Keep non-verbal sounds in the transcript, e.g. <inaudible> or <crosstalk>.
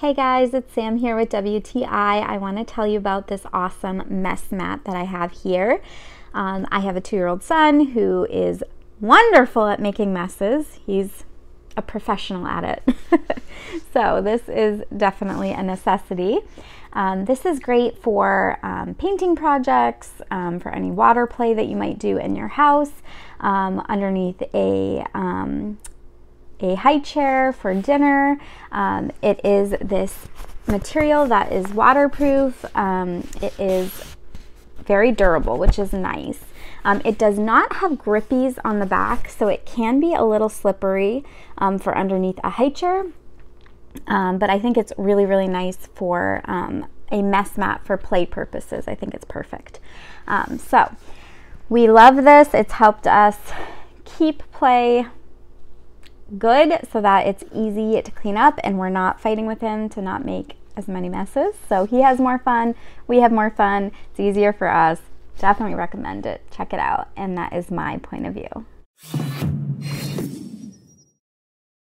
Hey guys, it's Sam here with WTI. I want to tell you about this awesome mess mat that I have here. Um, I have a two-year-old son who is wonderful at making messes. He's a professional at it. <laughs> so this is definitely a necessity. Um, this is great for um, painting projects, um, for any water play that you might do in your house, um, underneath a um, a high chair for dinner. Um, it is this material that is waterproof. Um, it is very durable, which is nice. Um, it does not have grippies on the back, so it can be a little slippery um, for underneath a high chair. Um, but I think it's really, really nice for um, a mess mat for play purposes. I think it's perfect. so we love this. It's helped us keep play good so that it's easy to clean up and we're not fighting with him to not make as many messes. So he has more fun, we have more fun, it's easier for us. Definitely recommend it. Check it out. And that is my point of view.